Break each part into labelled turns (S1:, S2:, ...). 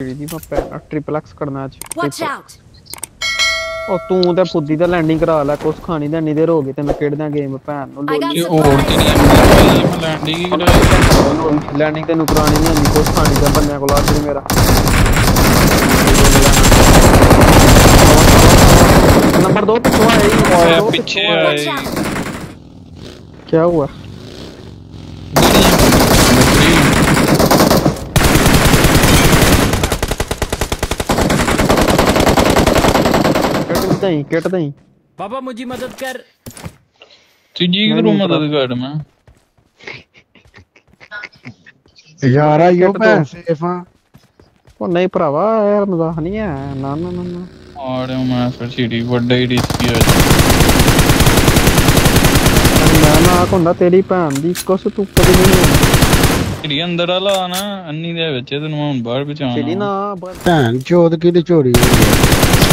S1: ਦੀ ਮੈਂ triple X ਕਰਨਾ ਅੱਜ
S2: Watch out!
S1: ਉਹ ਤੂੰ ਤੇ ਫੁੱਦੀ ਤੇ ਲੈਂਡਿੰਗ ਕਰਾ ਲੈ ਕੁਛ ਖਾਣੀ ਦਾ ਨਹੀਂ ਦੇਰ ਹੋ ਗਈ ਤੇ ਮੈਂ ਖੇਡਦਾ ਗੇਮ ਭੈਣ ਨੂੰ
S2: I got
S1: ਲੋਲੀ
S3: ਇਹ ਹੋਰ ਤੇ ਨਹੀਂ ਆਉਂਦੀ ਮੈਂ ਲੈਂਡਿੰਗ ਹੀ ਕਰਾਈ
S1: ਲੈਂਡਿੰਗ ਤੈਨੂੰ ਕਰਾਣੀ ਨਹੀਂ ਆਉਂਦੀ ਕੁਛ ਖਾਣੀ ਦਾ ਬੰਦਿਆਂ ਕੋਲ ਆ ਤੇਰੀ ਮੇਰਾ ਨੰਬਰ 2 ਪਿੱਛੋਂ ਆਇਆ ਹੀ ਨੰਬਰ
S3: ਆਇਆ
S1: दई किट दई
S4: पापा मुझे मदद कर
S3: तुझी
S1: नहीं,
S3: करूँ
S1: नहीं,
S3: मदद कर मैं
S5: ਯਾਰ ਆਇਓ
S1: ਕਿੱਟ
S5: ਭੈਣ
S1: ਤੋਂ।
S5: ਸੇਫ ਆ
S1: ਉਹ ਨਹੀਂ ਭਰਾਵਾ ਯਾਰ ਮਜ਼ਾਕ ਨਹੀਂ ਹੈ ਨਾ ਨਾ ਨਾ ਨਾ
S3: और मैं फिर सीढ़ी ਵੱਡਾ ਹੀ ਰਿਸਕੀ ਆ
S1: ਮੈਂ ਨਾ ਆਖ ਹੁੰਦਾ ਤੇਰੀ ਭੈਣ ਦੀ ਕੁਛ ਤੂੰ ਕਦੇ ਨਹੀਂ ਹੋਣਾ।
S3: ਜਿਹੜੀ ਅੰਦਰ ਵਾਲਾ ਆ ਨਾ ਅੰਨੀ ਦੇ ਵਿੱਚ ਤੈਨੂੰ ਮੈਂ ਹੁਣ ਬਾਹਰ
S1: ਜਿਹੜੀ
S3: ਬਚਾਉਣਾ
S1: ਨਾ ਬਸ
S5: ਭੈਣ ਚੋਦ ਕਿਹਦੀ ਚੋਰੀ ਹੋਈ ਆ?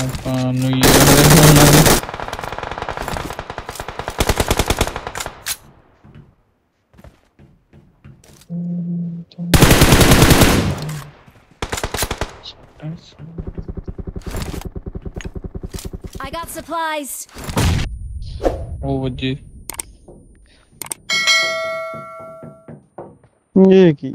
S2: I got supplies.
S1: What would you?
S3: Yeah, okay.